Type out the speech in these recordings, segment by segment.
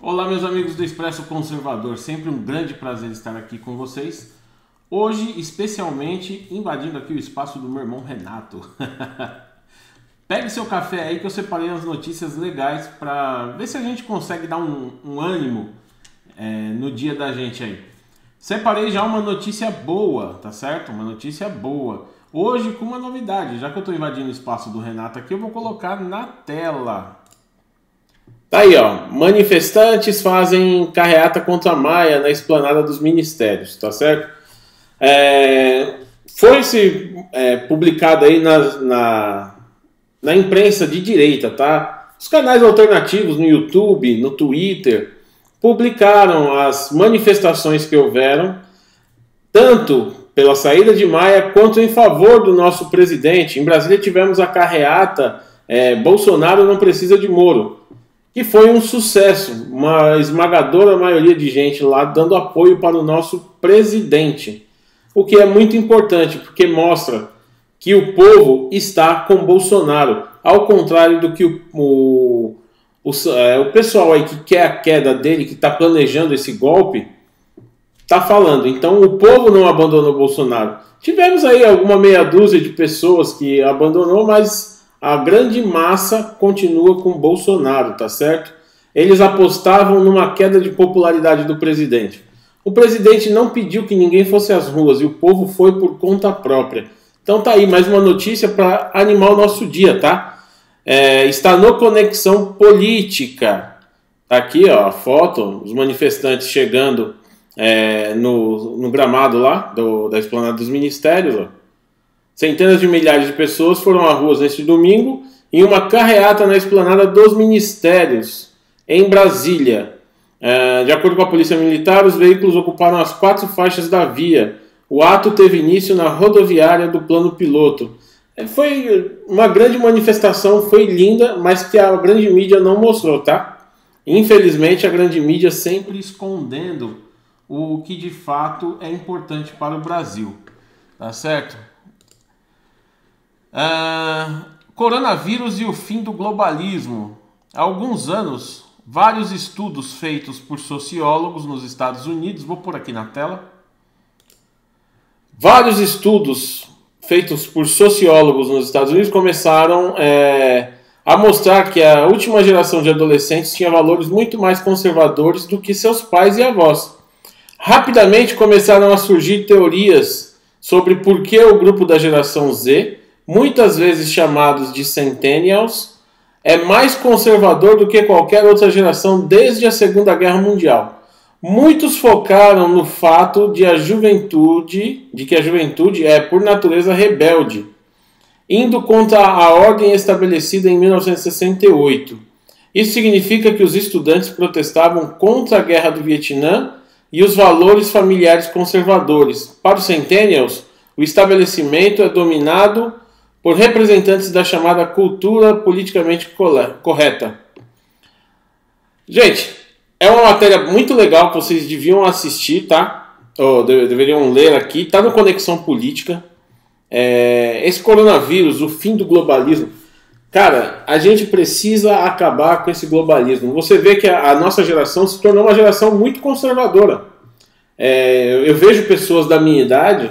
Olá, meus amigos do Expresso Conservador, sempre um grande prazer estar aqui com vocês. Hoje, especialmente, invadindo aqui o espaço do meu irmão Renato. Pegue seu café aí que eu separei as notícias legais para ver se a gente consegue dar um, um ânimo é, no dia da gente aí. Separei já uma notícia boa, tá certo? Uma notícia boa. Hoje com uma novidade, já que eu estou invadindo o espaço do Renato aqui, eu vou colocar na tela. Tá aí, ó. Manifestantes fazem carreata contra a Maia na esplanada dos ministérios, tá certo? É, Foi-se é, publicado aí na, na, na imprensa de direita, tá? Os canais alternativos no YouTube, no Twitter, publicaram as manifestações que houveram, tanto pela saída de Maia quanto em favor do nosso presidente. Em Brasília tivemos a carreata é, Bolsonaro não precisa de Moro, que foi um sucesso, uma esmagadora maioria de gente lá dando apoio para o nosso presidente, o que é muito importante porque mostra que o povo está com Bolsonaro, ao contrário do que o, o o, é, o pessoal aí que quer a queda dele, que está planejando esse golpe, está falando. Então o povo não abandonou Bolsonaro. Tivemos aí alguma meia dúzia de pessoas que abandonou, mas a grande massa continua com Bolsonaro, tá certo? Eles apostavam numa queda de popularidade do presidente. O presidente não pediu que ninguém fosse às ruas e o povo foi por conta própria. Então tá aí mais uma notícia para animar o nosso dia, tá? é, está no Conexão Política. Tá aqui ó, a foto, os manifestantes chegando é, no, no, gramado lá do, da esplanada dos ministérios. Ó. Centenas de milhares de pessoas foram às ruas neste domingo em uma carreata na esplanada dos ministérios, em Brasília. É, de acordo com a Polícia Militar, os veículos ocuparam as quatro faixas da via. O ato teve início na rodoviária do plano piloto é, foi uma grande manifestação, foi linda, mas que a grande mídia não mostrou, tá? Infelizmente, a grande mídia sempre escondendo o que de fato é importante para o Brasil, tá certo? Ah, coronavírus e o fim do globalismo. Há alguns anos, vários estudos feitos por sociólogos nos Estados Unidos, vou pôr aqui na tela. Vários estudos feitos por sociólogos nos Estados Unidos começaram é, a mostrar que a última geração de adolescentes tinha valores muito mais conservadores do que seus pais e avós. Rapidamente começaram a surgir teorias sobre por que o grupo da geração Z, muitas vezes chamados de Centennials, é mais conservador do que qualquer outra geração desde a Segunda Guerra Mundial. Muitos focaram no fato de a juventude, de que a juventude é por natureza rebelde, indo contra a ordem estabelecida em 1968. Isso significa que os estudantes protestavam contra a guerra do Vietnã e os valores familiares conservadores. Para os Centennials, o estabelecimento é dominado por representantes da chamada cultura politicamente correta. Gente, é uma matéria muito legal que vocês deviam assistir, tá? Ou deveriam ler aqui. Tá no Conexão Política. É, esse coronavírus, o fim do globalismo. Cara, a gente precisa acabar com esse globalismo. Você vê que a, a nossa geração se tornou uma geração muito conservadora. É, eu vejo pessoas da minha idade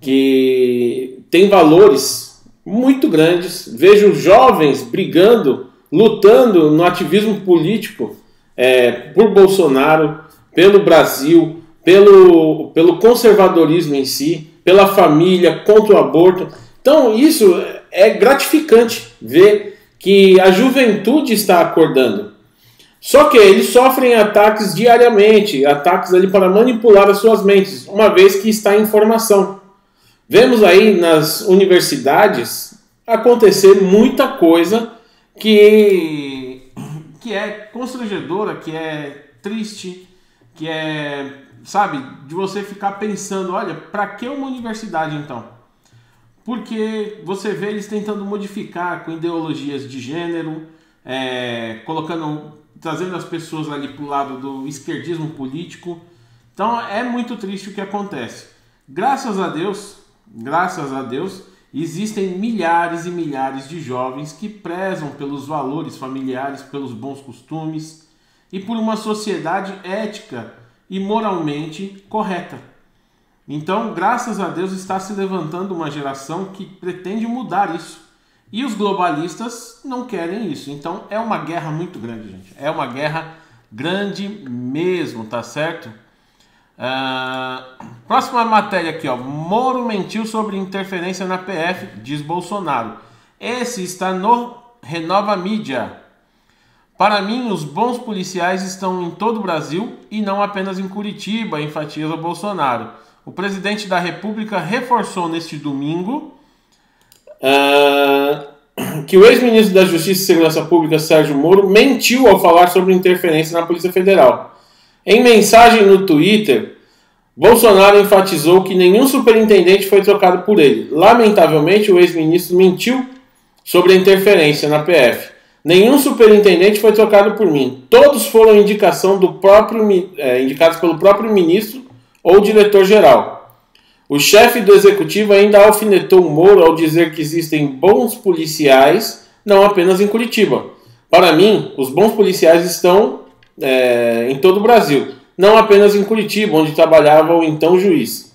que têm valores muito grandes. Vejo jovens brigando, lutando no ativismo político é, por Bolsonaro, pelo Brasil, pelo, pelo conservadorismo em si, pela família, contra o aborto. Então, isso é gratificante ver que a juventude está acordando. Só que eles sofrem ataques diariamente, ataques ali para manipular as suas mentes, uma vez que está em formação. Vemos aí nas universidades acontecer muita coisa que que é constrangedora, que é triste, que é, sabe, de você ficar pensando, olha, para que uma universidade então? Porque você vê eles tentando modificar com ideologias de gênero, é, colocando, trazendo as pessoas ali para o lado do esquerdismo político. Então é muito triste o que acontece. Graças a Deus, graças a Deus, existem milhares e milhares de jovens que prezam pelos valores familiares, pelos bons costumes e por uma sociedade ética e moralmente correta. Então, graças a Deus, está se levantando uma geração que pretende mudar isso. E os globalistas não querem isso. Então, é uma guerra muito grande, gente. É uma guerra grande mesmo, tá certo? Uh, próxima matéria aqui, ó. Moro mentiu sobre interferência na PF, diz Bolsonaro. Esse está no Renova Mídia. Para mim, os bons policiais estão em todo o Brasil e não apenas em Curitiba, enfatiza Bolsonaro. O presidente da República reforçou neste domingo uh, que o ex-ministro da Justiça e Segurança Pública, Sérgio Moro, mentiu ao falar sobre interferência na Polícia Federal. Em mensagem no Twitter, Bolsonaro enfatizou que nenhum superintendente foi trocado por ele. Lamentavelmente, o ex-ministro mentiu sobre a interferência na PF. Nenhum superintendente foi trocado por mim. Todos foram indicação do próprio, é, indicados pelo próprio ministro ou diretor-geral. O chefe do executivo ainda alfinetou Moro ao dizer que existem bons policiais, não apenas em Curitiba. Para mim, os bons policiais estão é, em todo o Brasil, não apenas em Curitiba, onde trabalhava o então juiz.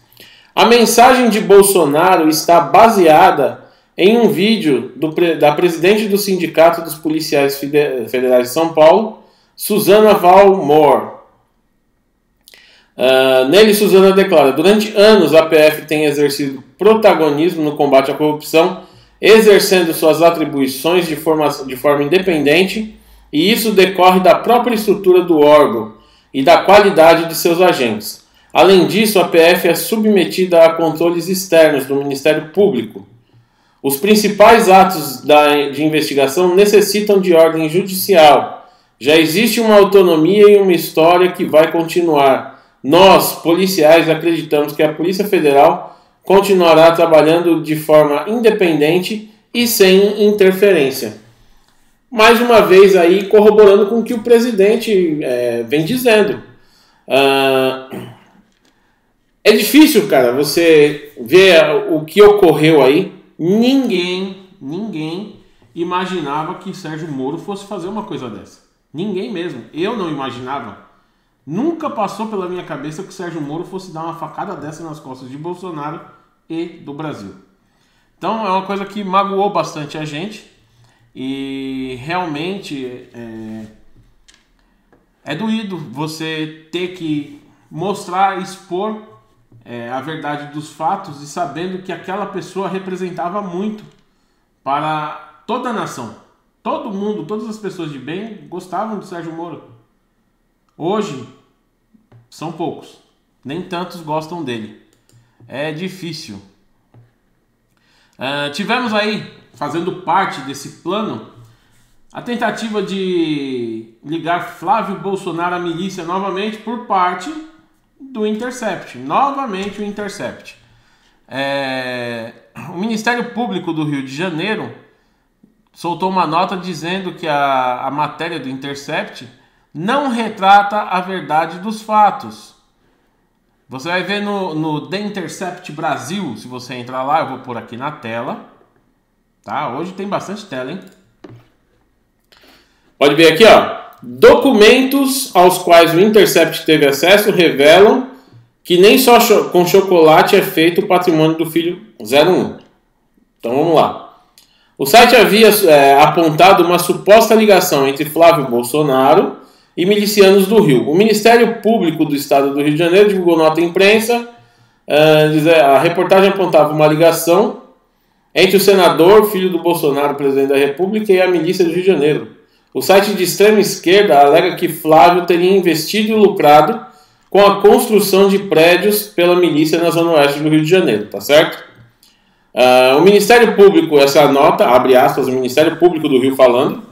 A mensagem de Bolsonaro está baseada em um vídeo do, da presidente do Sindicato dos Policiais Federais de São Paulo, Suzana Valmore. Uh, nele, Suzana declara: Durante anos, a PF tem exercido protagonismo no combate à corrupção, exercendo suas atribuições de forma, de forma independente, e isso decorre da própria estrutura do órgão e da qualidade de seus agentes. Além disso, a PF é submetida a controles externos do Ministério Público os principais atos da, de investigação necessitam de ordem judicial. Já existe uma autonomia e uma história que vai continuar. Nós, policiais, acreditamos que a Polícia Federal continuará trabalhando de forma independente e sem interferência. Mais uma vez aí corroborando com o que o presidente é, vem dizendo. Ah, é difícil, cara, você ver o que ocorreu aí Ninguém, ninguém imaginava que Sérgio Moro fosse fazer uma coisa dessa. Ninguém mesmo. Eu não imaginava. Nunca passou pela minha cabeça que Sérgio Moro fosse dar uma facada dessa nas costas de Bolsonaro e do Brasil. Então é uma coisa que magoou bastante a gente e realmente é, é doído você ter que mostrar, expor é, a verdade dos fatos e sabendo que aquela pessoa representava muito para toda a nação. Todo mundo, todas as pessoas de bem gostavam de Sérgio Moro. Hoje são poucos, nem tantos gostam dele. É difícil. Uh, tivemos aí, fazendo parte desse plano, a tentativa de ligar Flávio Bolsonaro à milícia novamente por parte do Intercept. Novamente o Intercept. É, o Ministério Público do Rio de Janeiro soltou uma nota dizendo que a, a matéria do Intercept não retrata a verdade dos fatos. Você vai ver no, no The Intercept Brasil, se você entrar lá, eu vou pôr aqui na tela. Tá? Hoje tem bastante tela, hein? Pode ver aqui, ó. Documentos aos quais o Intercept teve acesso revelam que nem só com chocolate é feito o patrimônio do filho 01. Então vamos lá. O site havia é, apontado uma suposta ligação entre Flávio Bolsonaro e milicianos do Rio. O Ministério Público do Estado do Rio de Janeiro divulgou nota à imprensa. É, a reportagem apontava uma ligação entre o senador, filho do Bolsonaro, presidente da República, e a milícia do Rio de Janeiro. O site de extrema esquerda alega que Flávio teria investido e lucrado com a construção de prédios pela milícia na zona oeste do Rio de Janeiro, tá certo? Uh, o Ministério Público, essa nota, abre aspas, o Ministério Público do Rio falando,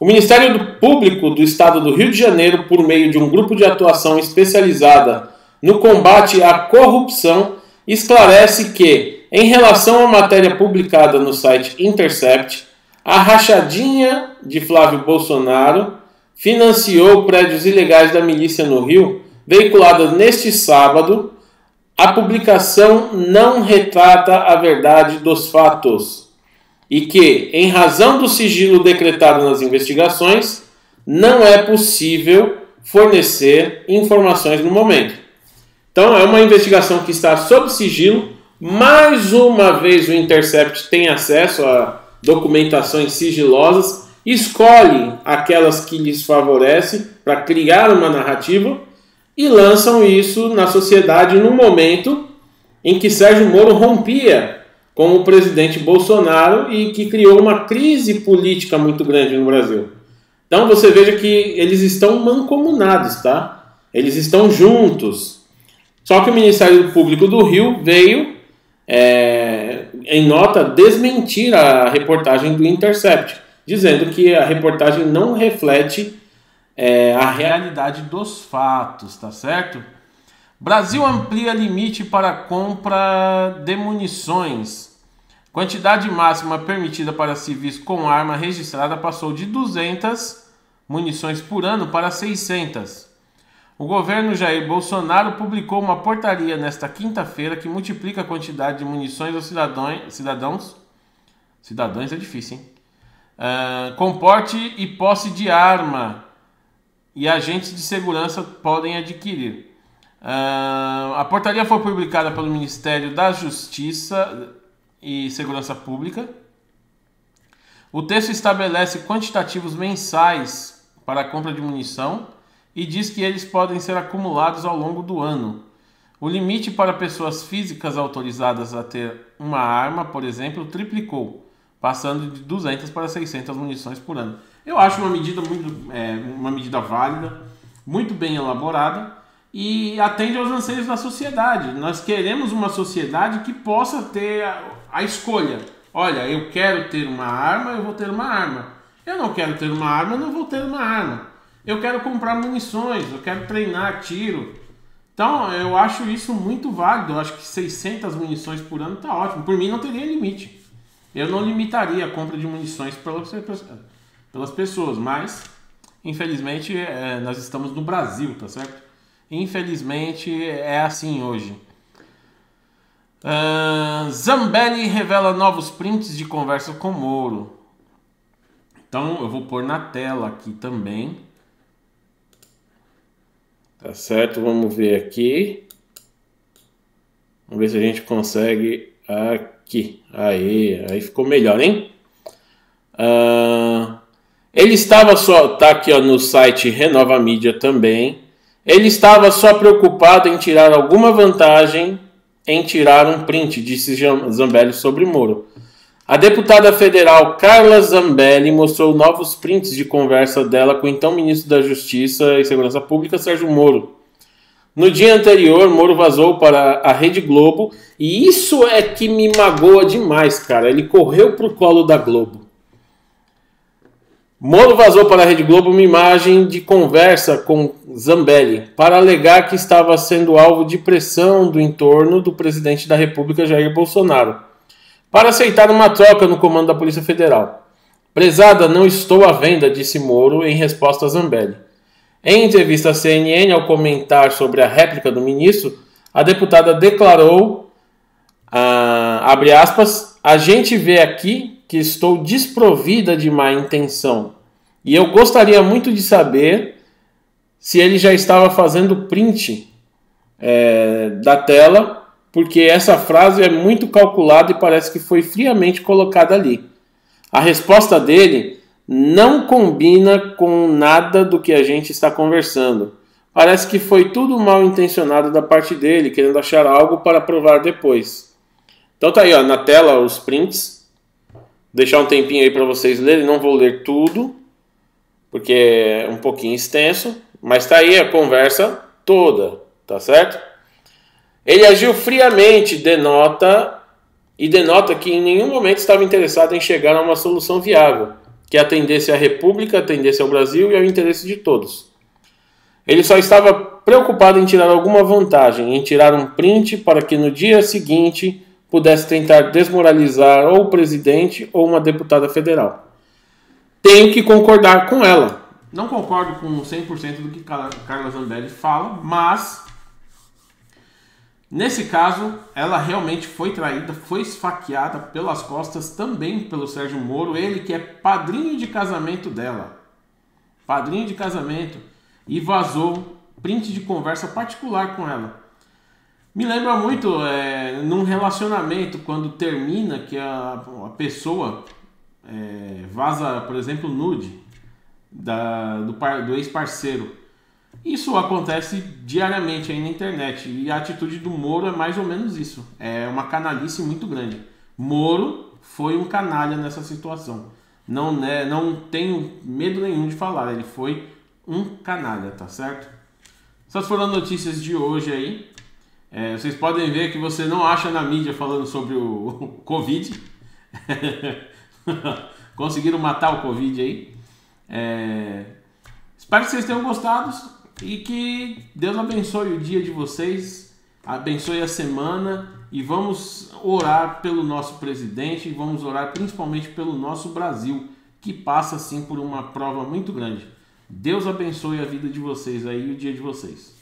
o Ministério Público do Estado do Rio de Janeiro, por meio de um grupo de atuação especializada no combate à corrupção, esclarece que, em relação à matéria publicada no site Intercept, a rachadinha de Flávio Bolsonaro financiou prédios ilegais da milícia no Rio, veiculadas neste sábado, a publicação não retrata a verdade dos fatos e que, em razão do sigilo decretado nas investigações, não é possível fornecer informações no momento. Então, é uma investigação que está sob sigilo. Mais uma vez, o Intercept tem acesso a documentações sigilosas, escolhe aquelas que lhes favorecem para criar uma narrativa e lançam isso na sociedade no momento em que Sérgio Moro rompia com o presidente Bolsonaro e que criou uma crise política muito grande no Brasil. Então você veja que eles estão mancomunados, tá? Eles estão juntos. Só que o Ministério Público do Rio veio, é, em nota, desmentir a reportagem do Intercept, dizendo que a reportagem não reflete é, a realidade dos fatos, tá certo? Brasil amplia limite para compra de munições. Quantidade máxima permitida para civis com arma registrada passou de 200 munições por ano para 600. O governo Jair Bolsonaro publicou uma portaria nesta quinta-feira que multiplica a quantidade de munições aos cidadãos. Cidadãos, cidadãos é difícil, hein? Uh, com porte e posse de arma e agentes de segurança podem adquirir. Uh, a portaria foi publicada pelo Ministério da Justiça e Segurança Pública. O texto estabelece quantitativos mensais para a compra de munição e diz que eles podem ser acumulados ao longo do ano. O limite para pessoas físicas autorizadas a ter uma arma, por exemplo, triplicou, passando de 200 para 600 munições por ano. Eu acho uma medida muito, é, uma medida válida, muito bem elaborada e atende aos anseios da sociedade. Nós queremos uma sociedade que possa ter a, a escolha. Olha, eu quero ter uma arma, eu vou ter uma arma. Eu não quero ter uma arma, eu não vou ter uma arma. Eu quero comprar munições, eu quero treinar tiro. Então, eu acho isso muito válido. Eu acho que 600 munições por ano está ótimo. Por mim, não teria limite. Eu não limitaria a compra de munições pelas pessoas, mas infelizmente é, nós estamos no Brasil, tá certo? Infelizmente é assim hoje. Uh, Zambelli revela novos prints de conversa com Moro. Então eu vou pôr na tela aqui também. Tá certo? Vamos ver aqui. Vamos ver se a gente consegue aqui. Aí, aí ficou melhor, hein? Uh, ele estava só, tá aqui ó, no site Renova Mídia também. Ele estava só preocupado em tirar alguma vantagem em tirar um print, disse Zambelli sobre Moro. A deputada federal Carla Zambelli mostrou novos prints de conversa dela com o então ministro da Justiça e Segurança Pública, Sérgio Moro. No dia anterior, Moro vazou para a Rede Globo e isso é que me magoa demais, cara. Ele correu pro colo da Globo. Moro vazou para a Rede Globo uma imagem de conversa com Zambelli para alegar que estava sendo alvo de pressão do entorno do presidente da República Jair Bolsonaro para aceitar uma troca no comando da Polícia Federal. Prezada, não estou à venda, disse Moro em resposta a Zambelli. Em entrevista à CNN, ao comentar sobre a réplica do ministro, a deputada declarou, ah, abre aspas, a gente vê aqui que estou desprovida de má intenção. E eu gostaria muito de saber se ele já estava fazendo print é, da tela, porque essa frase é muito calculada e parece que foi friamente colocada ali. A resposta dele não combina com nada do que a gente está conversando. Parece que foi tudo mal intencionado da parte dele, querendo achar algo para provar depois. Então tá aí, ó, na tela os prints deixar um tempinho aí para vocês lerem. Não vou ler tudo, porque é um pouquinho extenso, mas tá aí a conversa toda, tá certo? Ele agiu friamente, denota e denota que em nenhum momento estava interessado em chegar a uma solução viável, que atendesse à República, atendesse ao Brasil e ao interesse de todos. Ele só estava preocupado em tirar alguma vantagem, em tirar um print para que no dia seguinte pudesse tentar desmoralizar ou o presidente ou uma deputada federal. Tenho que concordar com ela. Não concordo com 100% do que Carla Zambelli fala, mas Nesse caso, ela realmente foi traída, foi esfaqueada pelas costas também pelo Sérgio Moro, ele que é padrinho de casamento dela. Padrinho de casamento. E vazou print de conversa particular com ela. Me lembra muito é, num relacionamento, quando termina, que a, a pessoa é, vaza, por exemplo, nude da, do, do ex-parceiro. Isso acontece diariamente aí na internet e a atitude do Moro é mais ou menos isso. É uma canalice muito grande. Moro foi um canalha nessa situação. Não, né, não tenho medo nenhum de falar, ele foi um canalha, tá certo? Essas foram as notícias de hoje aí. É, vocês podem ver que você não acha na mídia falando sobre o, Covid. Conseguiram matar o Covid aí. É, espero que vocês tenham gostado e que Deus abençoe o dia de vocês, abençoe a semana e vamos orar pelo nosso presidente e vamos orar principalmente pelo nosso Brasil, que passa assim por uma prova muito grande. Deus abençoe a vida de vocês aí e o dia de vocês.